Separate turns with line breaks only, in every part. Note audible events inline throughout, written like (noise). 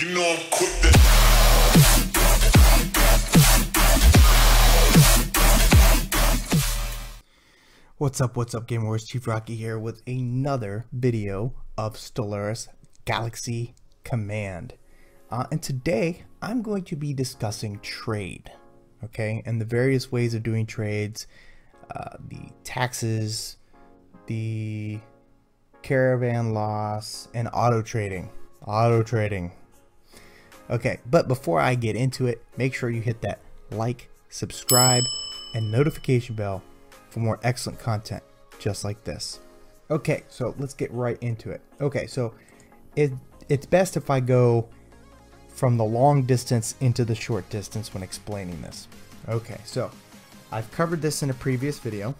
You know I'm quick.
What's up, what's up, Game Wars? Chief Rockie here with another video of Stellaris Galaxy Command. Uh, and today, I'm going to be discussing trade, okay? And the various ways of doing trades, uh, the taxes, the caravan loss, and auto trading. Auto trading. Okay, but before I get into it, make sure you hit that like, subscribe, and notification bell for more excellent content just like this. Okay, so let's get right into it. Okay, so it it's best if I go from the long distance into the short distance when explaining this. Okay, so I've covered this in a previous video.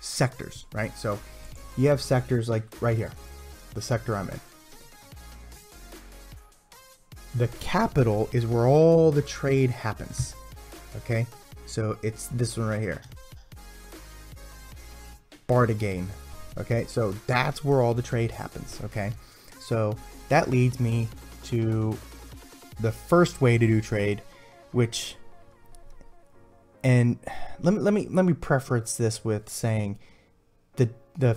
Sectors, right? So you have sectors like right here, the sector I'm in. The capital is where all the trade happens. Okay, so it's this one right here. Bartagain. Okay, so that's where all the trade happens. Okay, so that leads me to the first way to do trade, which and let me let me let me preference this with saying the the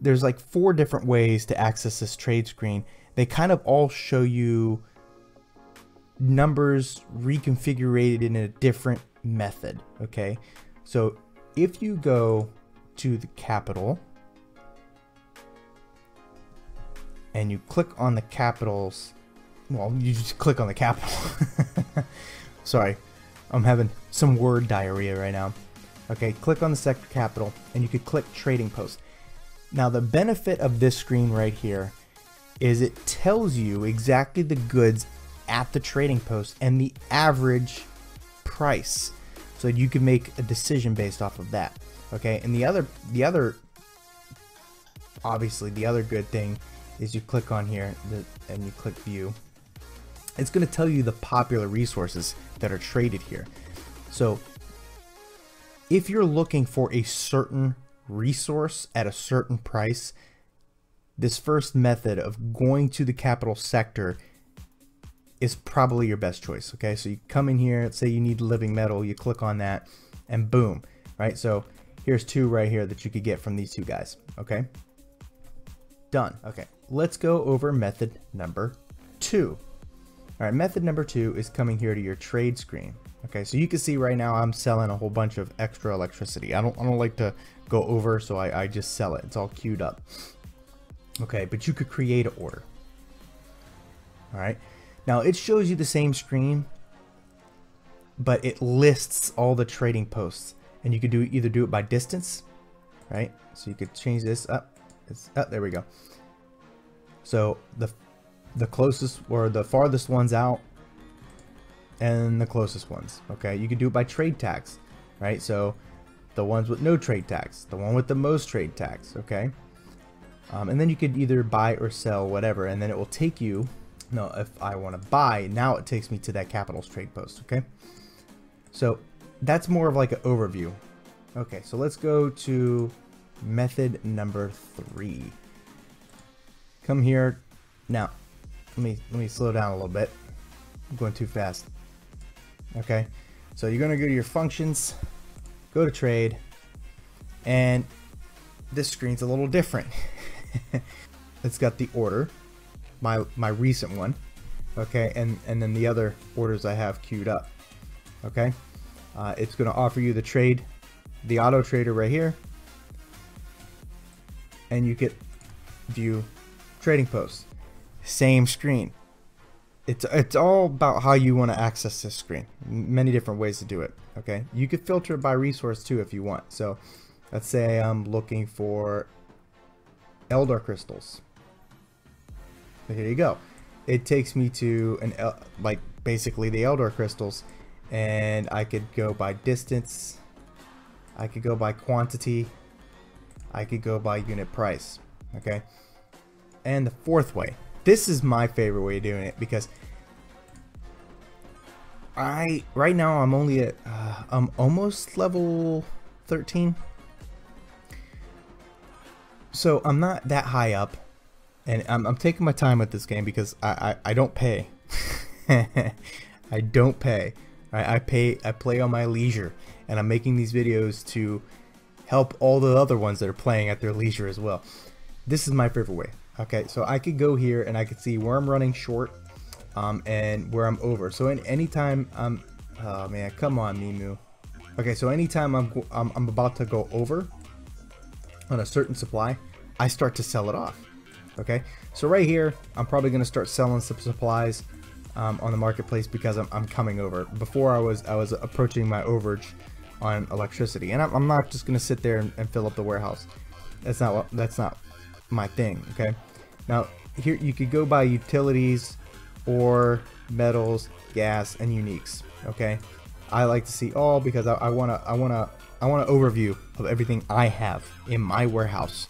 there's like four different ways to access this trade screen. They kind of all show you numbers reconfigured in a different method. Okay, so if you go to the capital and you click on the capitals, well, you just click on the capital. (laughs) Sorry, I'm having some word diarrhea right now. Okay, click on the sector capital and you could click trading post. Now, the benefit of this screen right here is it tells you exactly the goods at the trading post and the average price. So you can make a decision based off of that okay? And the other the other obviously the other good thing is you click on here and you click view. It's going to tell you the popular resources that are traded here. So if you're looking for a certain resource at a certain price this first method of going to the capital sector is probably your best choice. Okay, so you come in here, let's say you need living metal, you click on that, and boom, right? So here's two right here that you could get from these two guys. Okay, done. Okay, let's go over method number two. All right, method number two is coming here to your trade screen. Okay, so you can see right now I'm selling a whole bunch of extra electricity. I don't, I don't like to go over, so I, I just sell it. It's all queued up. Okay, but you could create an order. All right. Now it shows you the same screen, but it lists all the trading posts, and you could do either do it by distance, right? So you could change this up. It's up. There we go. So the the closest or the farthest ones out, and the closest ones. Okay, you could do it by trade tax, right? So the ones with no trade tax, the one with the most trade tax. Okay. Um, and then you could either buy or sell whatever, and then it will take you no, if I want to buy, now it takes me to that Capitals trade post, okay? So that's more of like an overview. Okay, so let's go to method number three. Come here. Now, let me let me slow down a little bit. I'm going too fast. Okay, so you're gonna go to your functions, go to trade, and this screen's a little different. (laughs) it's got the order, my my recent one okay? And and then the other orders I have queued up okay? Uh, it's going to offer you the trade the auto trader right here and you get view trading posts. Same screen. It's it's all about how you want to access this screen. Many different ways to do it okay? You could filter by resource too if you want. So let's say I'm looking for Eldar crystals here you go. It takes me to an like basically the Eldar crystals, and I could go by distance. I could go by quantity. I could go by unit price. Okay. And the fourth way. This is my favorite way of doing it because I right now I'm only at uh, I'm almost level 13. So I'm not that high up and I'm, I'm taking my time with this game because I, I, I don't pay. (laughs) I don't pay. I, I pay. I play on my leisure, and I'm making these videos to help all the other ones that are playing at their leisure as well. This is my favorite way. Okay, so I could go here and I could see where I'm running short, um, and where I'm over. So in any time I'm, oh man, come on, Mimu. Okay, so anytime I'm, I'm I'm about to go over on a certain supply, I start to sell it off. Okay, so right here, I'm probably going to start selling some supplies um, on the marketplace because I'm, I'm coming over. Before I was I was approaching my overage on electricity, and I'm, I'm not just going to sit there and, and, fill up the warehouse. That's not what that's not my thing. Okay, now here you could go by utilities or metals, gas, and uniques. Okay, I like to see all because I, I wanna I wanna I want an overview of everything I have in my warehouse.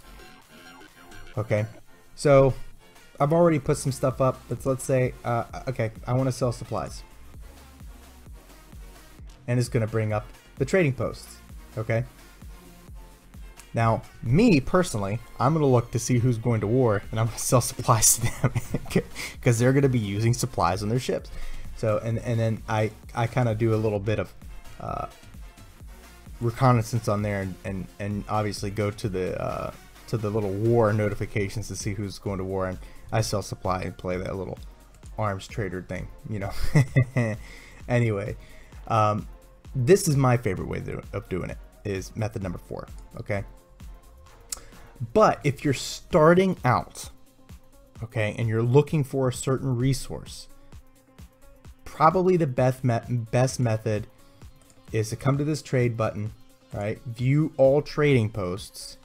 Okay, so I've already put some stuff up, but let's say, uh, okay, I want to sell supplies. And it's going to bring up the trading posts, okay? Now, me personally, I'm going to look to see who's going to war, and I'm going (laughs) to sell supplies to them (laughs) because they're going to be using supplies on their ships. So, and, and then I, I kind of do a little bit of uh, reconnaissance on there and, and, and obviously go to the uh, to the little war notifications to see who's going to war and I sell supply and play that little arms trader thing, you know. (laughs) anyway, um, this is my favorite way of doing it is method number four. Okay. But if you're starting out, okay, and you're looking for a certain resource, probably the best me best method is to come to this trade button, right? View all trading posts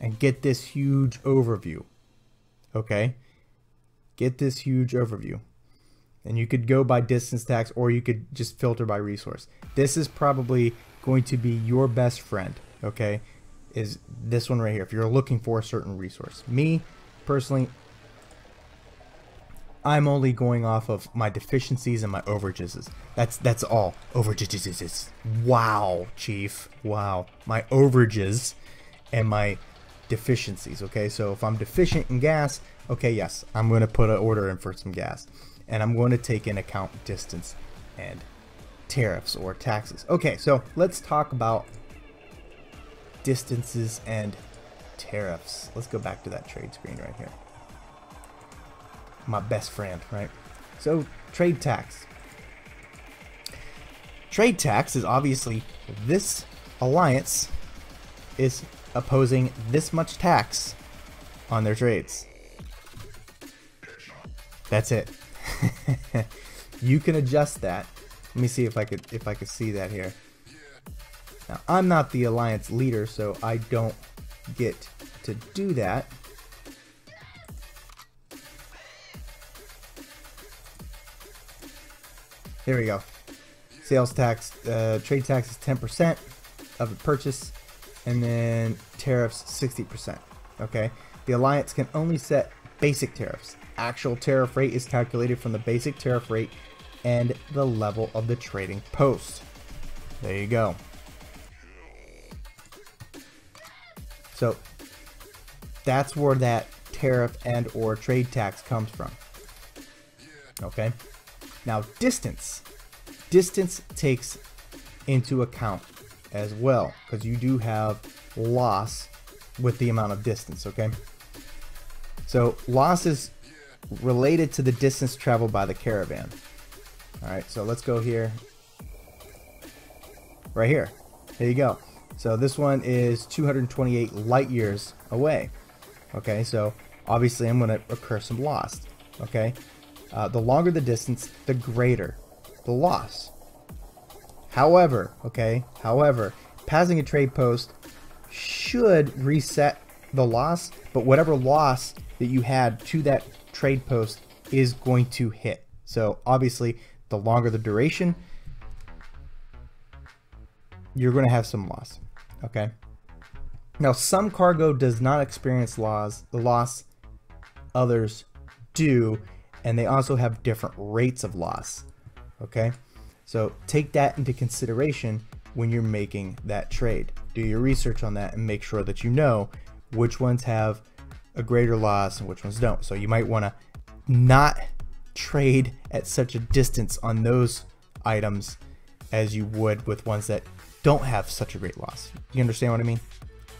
and get this huge overview. Okay? Get this huge overview. And you could go by distance tax or you could just filter by resource. This is probably going to be your best friend, okay? Is this one right here if you're looking for a certain resource. Me, personally, I'm only going off of my deficiencies and my overages. That's that's all. Overages. Wow, chief. Wow. My overages and my deficiencies. Okay, so if I'm deficient in gas, okay, yes, I'm going to put an order in for some gas. And I'm going to take in account distance and tariffs or taxes. Okay, so let's talk about distances and tariffs. Let's go back to that trade screen right here. My best friend, right? So, trade tax. Trade tax is obviously this alliance is opposing this much tax on their trades. That's it. (laughs) you can adjust that. Let me see if I could if I could see that here. Now I'm not the alliance leader, so I don't get to do that. There we go. Sales tax, uh, trade tax is 10% of the purchase and then tariffs 60%. Okay, the alliance can only set basic tariffs. Actual tariff rate is calculated from the basic tariff rate and the level of the trading post. There you go. So that's where that tariff and or trade tax comes from. Okay. Now distance. Distance takes into account as well because you do have loss with the amount of distance okay? So loss is related to the distance traveled by the caravan. All right so let's go here. Right here. There you go. So this one is 228 light years away okay? So obviously I'm going to occur some loss okay? Uh, the longer the distance the greater the loss However, okay, however, passing a trade post should reset the loss, but whatever loss that you had to that trade post is going to hit. So obviously, the longer the duration, you're going to have some loss. Okay. Now, some cargo does not experience loss. The loss, others do, and they also have different rates of loss. Okay. So take that into consideration when you're making that trade. Do your research on that and make sure that you know which ones have a greater loss and which ones don't. So you might want to not trade at such a distance on those items as you would with ones that don't have such a great loss. You understand what I mean?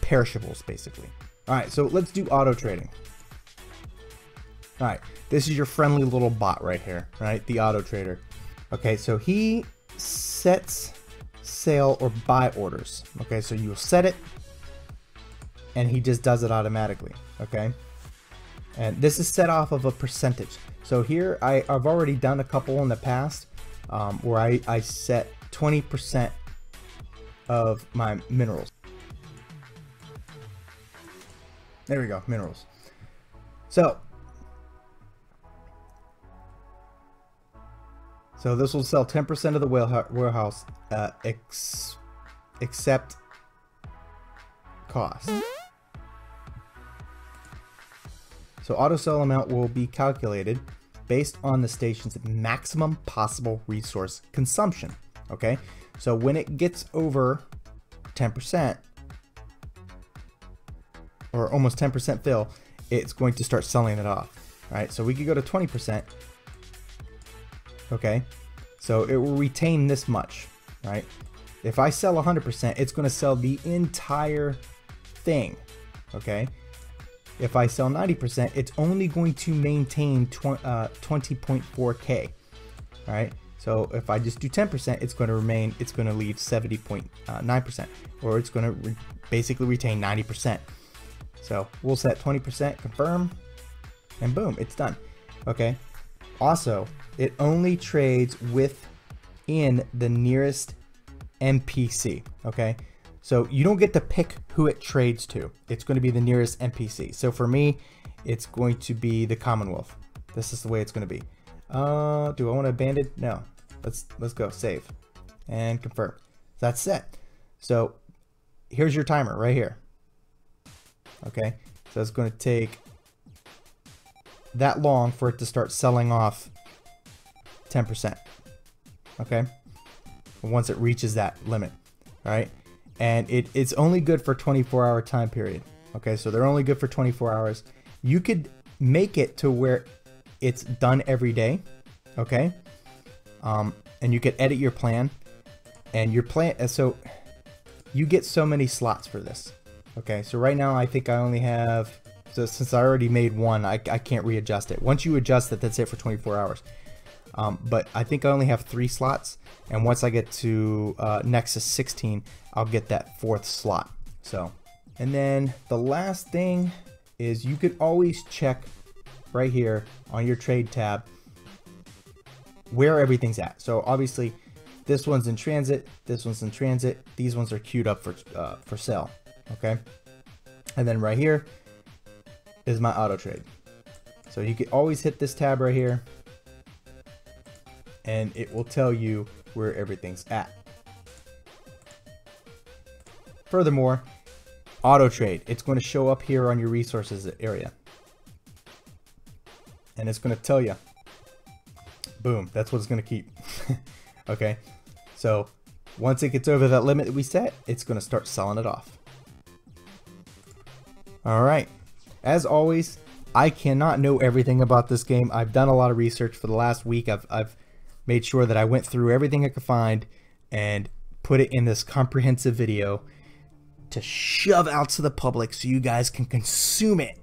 Perishables, basically. All right, so let's do auto trading. All right, this is your friendly little bot right here, right? The auto trader. Okay, so he sets sale or buy orders. Okay, so you'll set it and he just does it automatically. Okay, and this is set off of a percentage. So here I, I've already done a couple in the past um, where I, I set 20% of my minerals. There we go, minerals. So, so this will sell 10% of the warehouse uh, ex except cost. So auto sell amount will be calculated based on the station's maximum possible resource consumption. Okay, so when it gets over 10% or almost 10% fill, it's going to start selling it off. All right, so we could go to 20%. Okay, so it will retain this much, right? If I sell 100%, it's going to sell the entire thing. Okay, if I sell 90%, it's only going to maintain 20.4K. Uh, All right. So if I just do 10%, it's going to remain, it's going to leave 70.9%, or it's going to re basically retain 90%. So we'll set 20%, confirm, and boom, it's done. Okay. Also, it only trades within the nearest NPC. Okay. So you don't get to pick who it trades to. It's going to be the nearest NPC. So for me, it's going to be the Commonwealth. This is the way it's going to be. Uh, do I want to abandon? No. Let's let's go save and confirm. That's set. So here's your timer right here. Okay, so it's going to take that long for it to start selling off 10%. Okay, once it reaches that limit, right? and it, it's only good for 24 hour time period. Okay, so they're only good for 24 hours. You could make it to where it's done every day. Okay, um, and you could edit your plan, and your plan. So you get so many slots for this. Okay, so right now I think I only have. So since I already made one, I, I can't readjust it. Once you adjust it, that's it for 24 hours. Um, but I think I only have three slots, and once I get to uh, Nexus 16, I'll get that fourth slot. So, and then the last thing is you could always check right here on your trade tab where everything's at. So obviously, this one's in transit, this one's in transit, these ones are queued up for uh, for sale. Okay, and then right here is my auto trade. So you can always hit this tab right here and it will tell you where everything's at. Furthermore, auto trade, it's going to show up here on your resources area. And it's going to tell you, boom, that's what it's going to keep. (laughs) okay, so once it gets over that limit that we set, it's going to start selling it off. All right, as always, I cannot know everything about this game. I've done a lot of research for the last week. I've, I've made sure that I went through everything I could find and put it in this comprehensive video to shove out to the public so you guys can consume it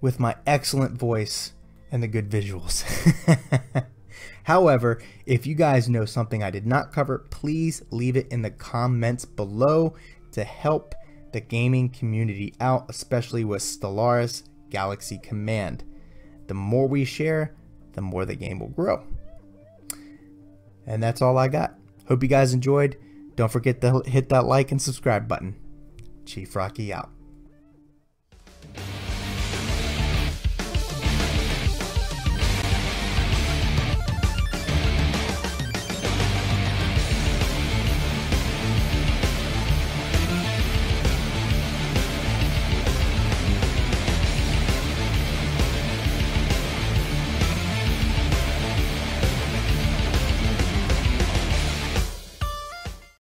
with my excellent voice and the good visuals. (laughs) However, if you guys know something I did not cover, please leave it in the comments below to help the gaming community out, especially with Stellaris Galaxy Command. The more we share, the more the game will grow. And that's all I got. Hope you guys enjoyed. Don't forget to hit that like and subscribe button. Chief Rockie out.